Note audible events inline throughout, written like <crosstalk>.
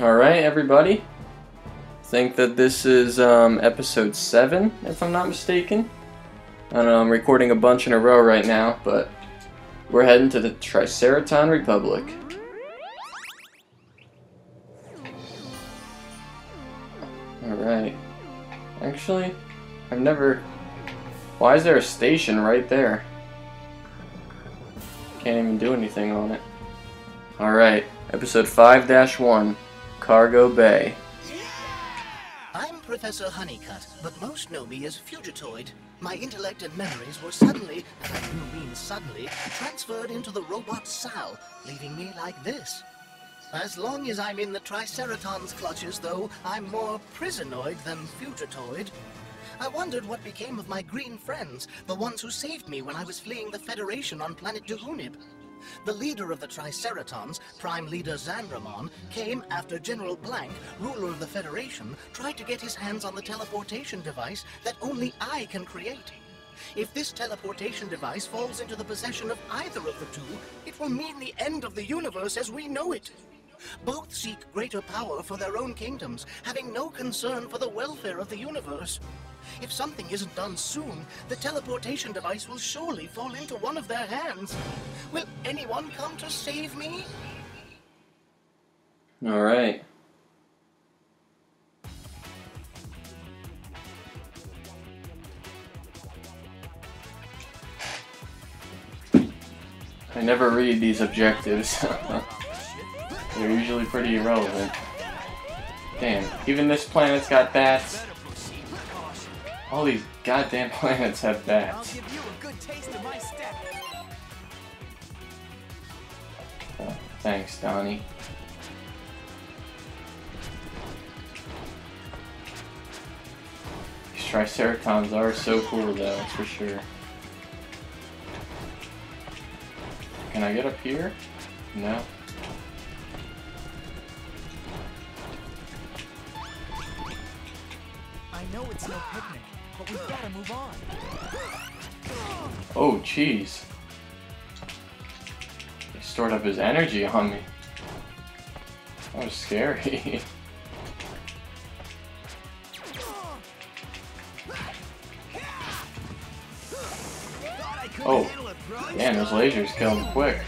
Alright, everybody. Think that this is um, episode 7, if I'm not mistaken. I don't know, I'm recording a bunch in a row right now, but we're heading to the Triceraton Republic. Alright. Actually, I've never... Why is there a station right there? Can't even do anything on it. Alright, episode 5-1, Cargo Bay. I'm Professor Honeycutt, but most know me as Fugitoid. My intellect and memories were suddenly, and I do mean suddenly, transferred into the robot Sal, leaving me like this. As long as I'm in the Triceraton's clutches, though, I'm more prisonoid than fugitoid. I wondered what became of my green friends, the ones who saved me when I was fleeing the Federation on planet D'Hoonnib. The leader of the Triceratons, Prime Leader Zanramon, came after General Blanque, ruler of the Federation, tried to get his hands on the teleportation device that only I can create. If this teleportation device falls into the possession of either of the two, it will mean the end of the universe as we know it. Both seek greater power for their own kingdoms, having no concern for the welfare of the universe. If something isn't done soon, the teleportation device will surely fall into one of their hands. Will anyone come to save me? Alright. I never read these objectives. <laughs> They're usually pretty irrelevant. Damn, even this planet's got bats. All these goddamn <laughs> planets have bats. Oh, thanks, Donnie. These Triceratons are so cool, though, that's for sure. Can I get up here? No. I know it's no picnic, but we've gotta move on. Oh, jeez. He stored up his energy on me. That was scary. <laughs> oh, damn, those lasers kill him quick.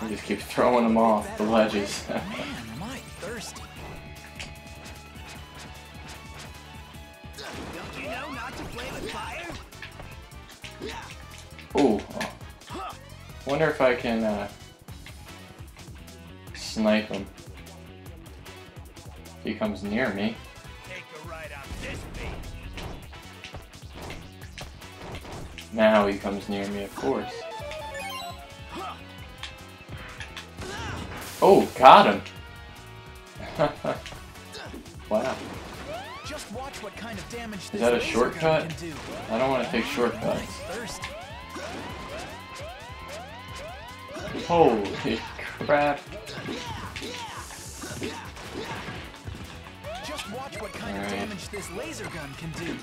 He just keeps throwing them off the ledges. <laughs> can uh, snipe him. If he comes near me. Take a ride on this beat. Now he comes near me, of course. Oh, got him! <laughs> wow. Just watch what kind of damage this that a shortcut? I don't want to take shortcuts. Holy crap. Just watch what kind of damage this laser gun can do.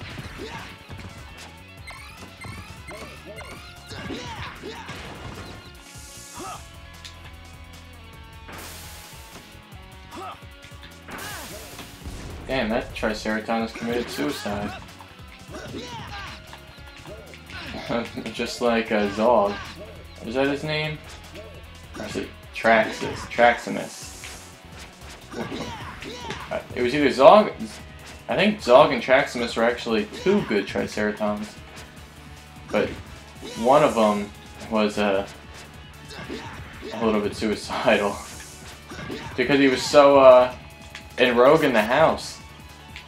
Damn, that Triceraton has committed suicide. <laughs> Just like uh, Zog. Is that his name? Is it Traxus? Traximus. Uh, It was either Zog. I think Zog and Traximus were actually two good Triceratons. But one of them was uh, a little bit suicidal. <laughs> because he was so uh, in Rogue in the house.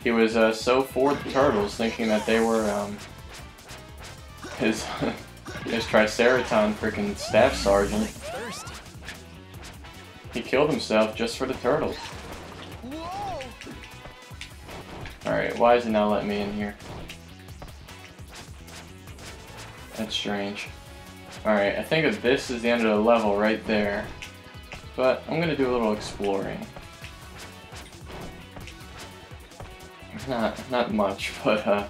He was uh, so for the turtles, thinking that they were um, his <laughs> his Triceraton freaking staff sergeant. He killed himself just for the turtles. Alright, why is he not letting me in here? That's strange. Alright, I think that this is the end of the level right there. But I'm gonna do a little exploring. Not not much, <laughs> but uh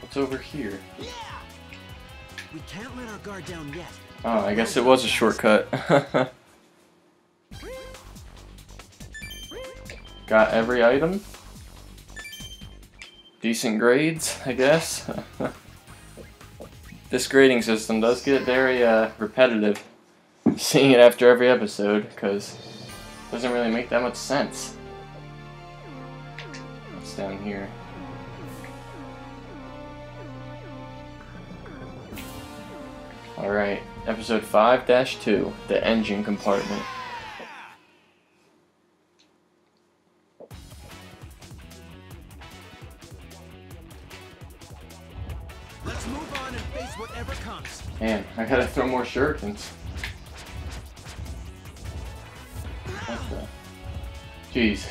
what's over here? We can't let our guard down yet. Oh, I guess it was a shortcut. <laughs> Got every item. Decent grades, I guess. <laughs> this grading system does get very uh, repetitive. Seeing it after every episode, because it doesn't really make that much sense. What's down here? Alright, episode 5-2, the engine compartment. I gotta throw more. What the? Jeez. <laughs>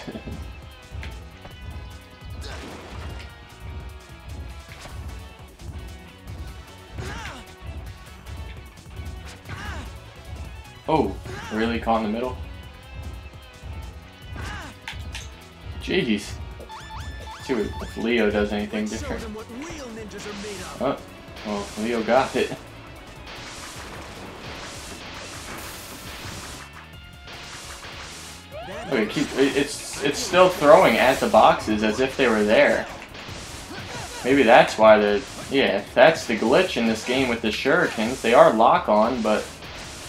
oh, really caught in the middle? Jeez. see if Leo does anything different. them what real ninjas are made of. Oh, well, Leo got it. It's it's still throwing at the boxes as if they were there. Maybe that's why the yeah, that's the glitch in this game with the shurikens. They are lock on, but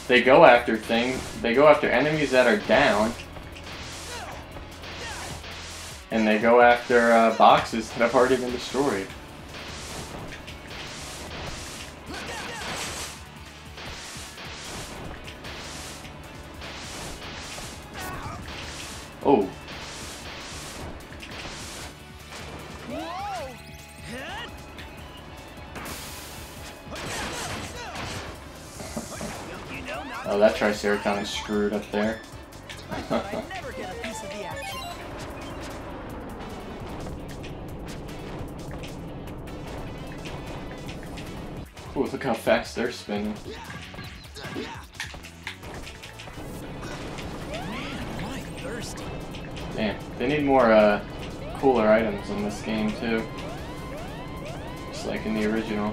they go after thing. They go after enemies that are down, and they go after uh, boxes that have already been destroyed. Oh, oh, that Triceratops is screwed up there. <laughs> Ooh, look how fast they're spinning. They need more uh, cooler items in this game too. Just like in the original.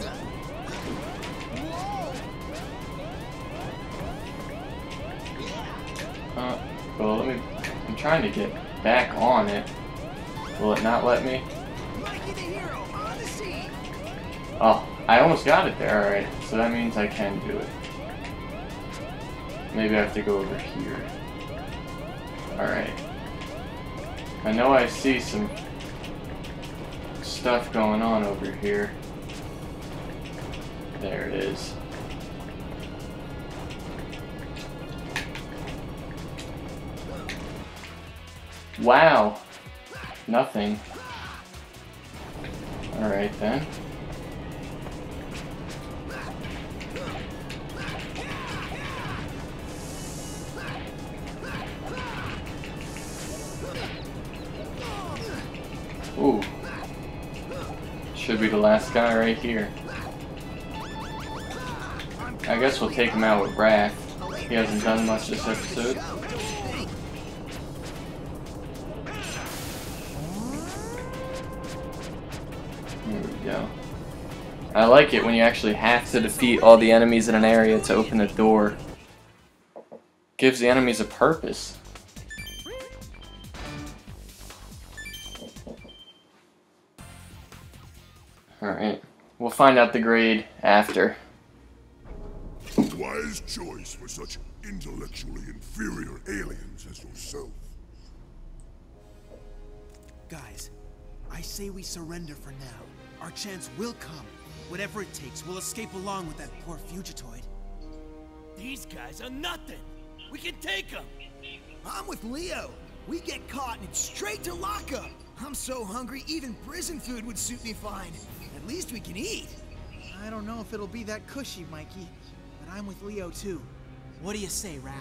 Uh, well, let me. I'm trying to get back on it. Will it not let me? Oh, I almost got it there. Alright, so that means I can do it. Maybe I have to go over here. Alright. I know I see some stuff going on over here. There it is. Wow. Nothing. Alright then. Last guy right here. I guess we'll take him out with Raph. He hasn't done much this episode. There we go. I like it when you actually have to defeat all the enemies in an area to open a door. Gives the enemies a purpose. Alright. We'll find out the grade after. Wise choice for such intellectually inferior aliens as yourself. Guys, I say we surrender for now. Our chance will come. Whatever it takes, we'll escape along with that poor fugitoid. These guys are nothing. We can take them. I'm with Leo. We get caught and it's straight to lockup. I'm so hungry, even prison food would suit me fine. At least we can eat. I don't know if it'll be that cushy, Mikey, but I'm with Leo too. What do you say, Raph?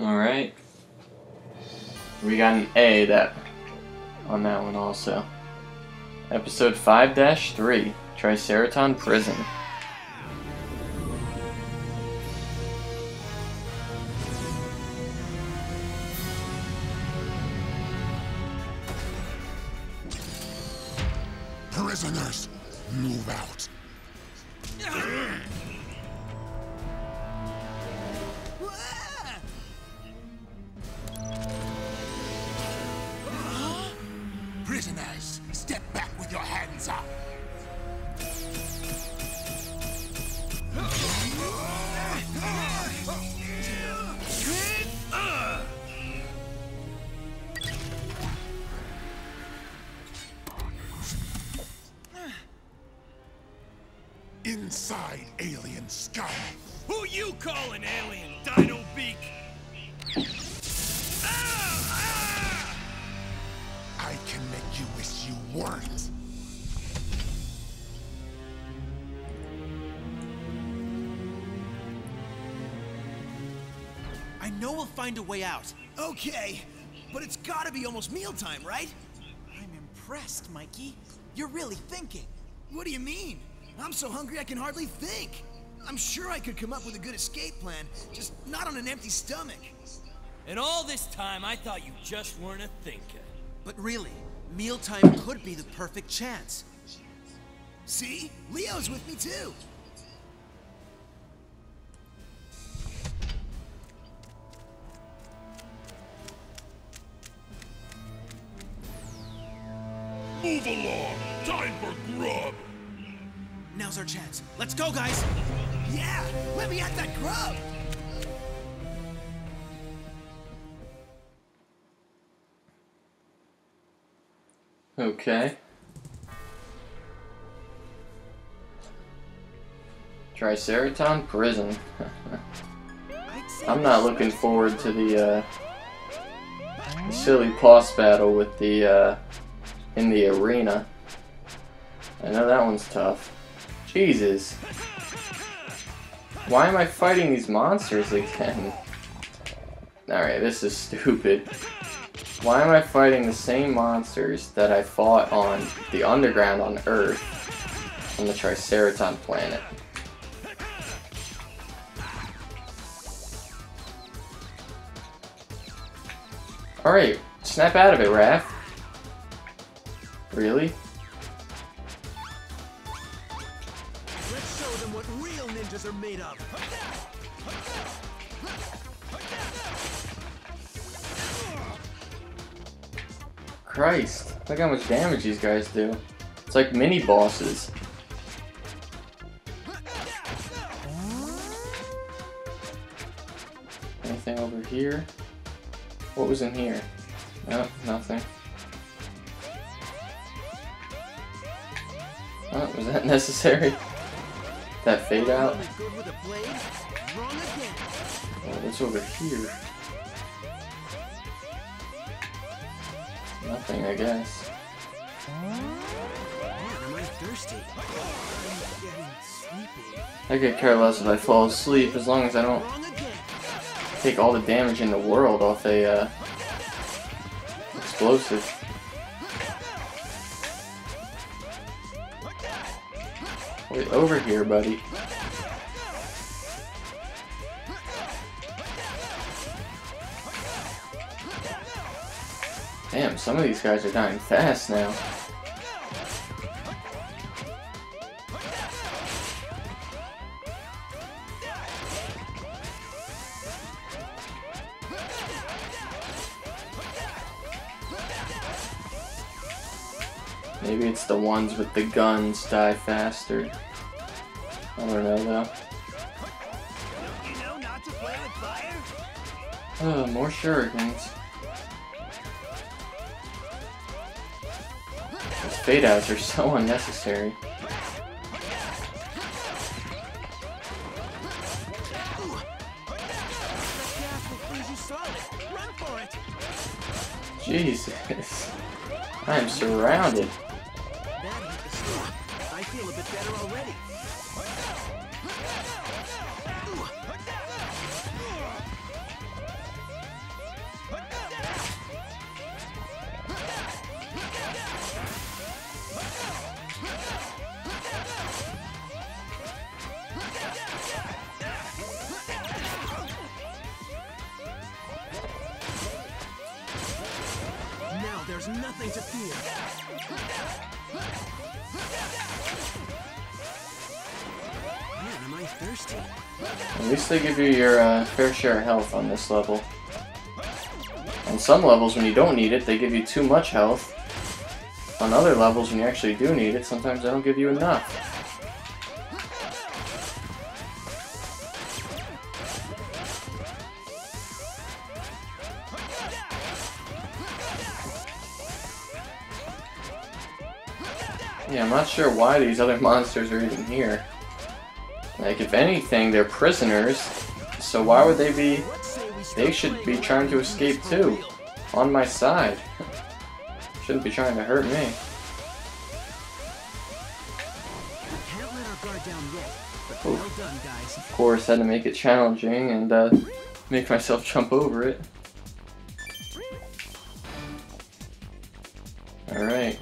Alright. We got an A that on that one also. Episode 5-3, Triceraton Prison. Inside alien scum. Who you call an alien, Dino Beak? Ah! I can make you wish you weren't. I know we'll find a way out. Okay, but it's gotta be almost mealtime, right? I'm impressed, Mikey. You're really thinking. What do you mean? I'm so hungry I can hardly think. I'm sure I could come up with a good escape plan, just not on an empty stomach. And all this time, I thought you just weren't a thinker. But really, mealtime could be the perfect chance. See? Leo's with me too. Move along. Time for grub. Now's our chance. Let's go, guys! Yeah, let me at that grub. Okay. Triceraton Prison. <laughs> I'm not looking forward to the, uh, the silly boss battle with the, uh, in the arena. I know that one's tough. Jesus. Why am I fighting these monsters again? Alright, this is stupid. Why am I fighting the same monsters that I fought on the underground on Earth on the Triceraton planet? Alright, snap out of it, Raph. Really? Made of. Christ, look how much damage these guys do. It's like mini bosses. Anything over here? What was in here? No, nothing. Oh, was that <laughs> necessary? That fade out? Only good with a blade? Wrong again. Oh, what's over here? Nothing, I guess. I thirsty. I'm getting sleepy. I could care less if I fall asleep as long as I don't take all the damage in the world off a uh, explosive. Over here, buddy. Damn, some of these guys are dying fast now. The ones with the guns die faster. I don't know though. More shurikens. Those fade outs are so <laughs> unnecessary. Jesus. <laughs> I am surrounded. I At least they give you your uh, fair share of health on this level. On some levels, when you don't need it, they give you too much health. On other levels, when you actually do need it, sometimes they don't give you enough. Yeah, I'm not sure why these other <laughs> monsters are even here. Like, if anything, they're prisoners, so why would they be... They should be trying to escape too. On my side. <laughs> Shouldn't be trying to hurt me. Can't let our guard down yet. But Ooh. Of course, had to make it challenging and uh, make myself <laughs> jump over it. Alright.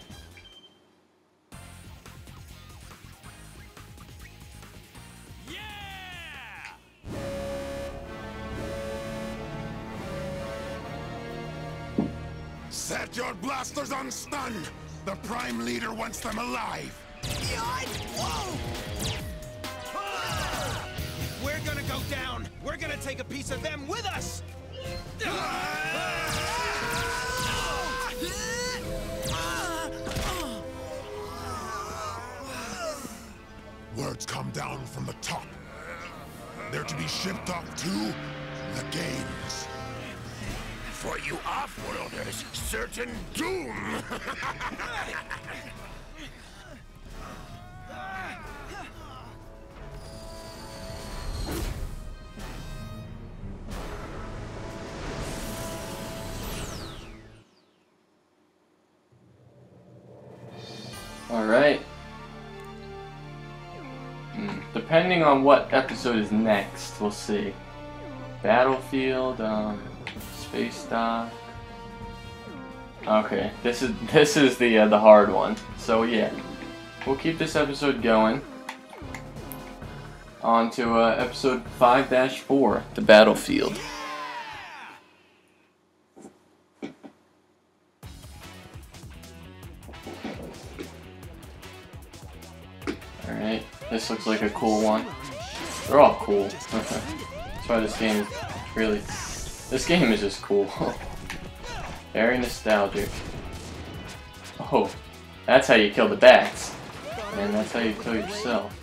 Blasters on stun! The Prime Leader wants them alive! We're gonna go down. We're gonna take a piece of them with us. Words come down from the top. They're to be shipped off to the games. For you off-worlders, certain doom! <laughs> Alright. Hmm, Depending on what episode is next, we'll see. Battlefield, um, Space Dock. Okay, this is <laughs> this is the uh, the hard one. So yeah, we'll keep this episode going. On to uh, episode 5-4, the Battlefield. Alright, this looks like a cool one. They're all cool. <laughs> That's why this game is really... This game is just cool. <laughs> Very nostalgic. Oh, that's how you kill the bats. And that's how you kill yourself.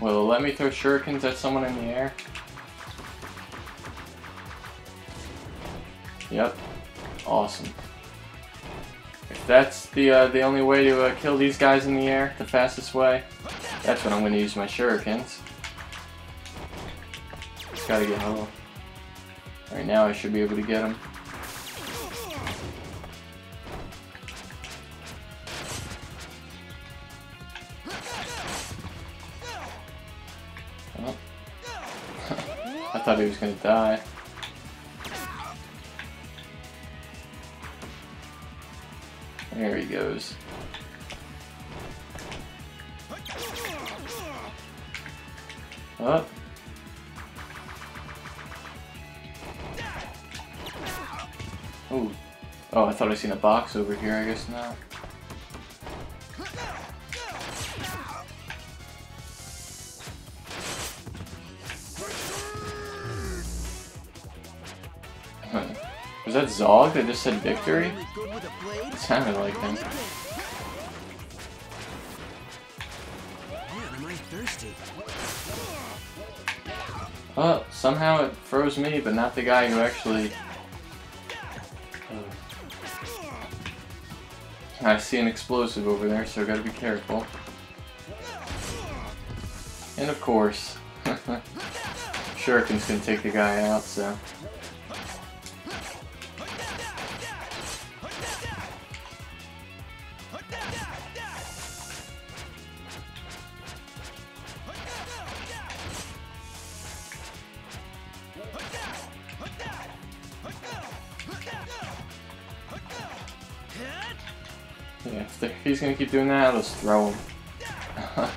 Will it let me throw shurikens at someone in the air? Yep. Awesome. That's the uh, the only way to uh, kill these guys in the air, the fastest way, that's when I'm going to use my shurikens. Just gotta get home. Right now I should be able to get them. Oh. <laughs> I thought he was gonna die. There he goes. Up. Oh. Oh, I thought I seen a box over here. I guess not. Was that Zog that just said victory? Really good with a blade. It sounded like him. Man, am I thirsty. Oh, somehow it froze me, but not the guy who actually... Uh, I see an explosive over there, so I gotta be careful. And of course, <laughs> Shuriken's gonna take the guy out, so... Yeah, if, he's gonna keep doing that, I'll just throw him. <laughs>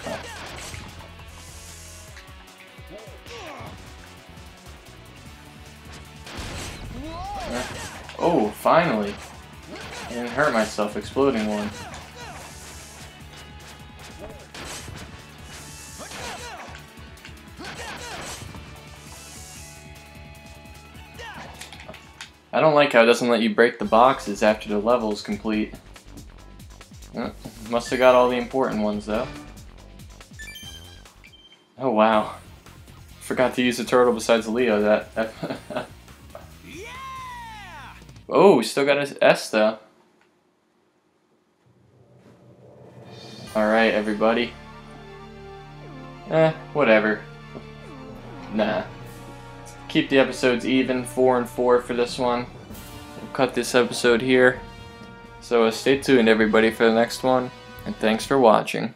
oh, finally! Hurt myself exploding one. I don't like how it doesn't let you break the boxes after the level is complete. Uh, must have got all the important ones though. Oh wow. Forgot to use the turtle besides Leo. That. that <laughs> oh, still got his S though. Alright, everybody. Eh, whatever. Nah. Keep the episodes even, 4 and 4 for this one. We'll cut this episode here. So uh, stay tuned, everybody, for the next one. And thanks for watching.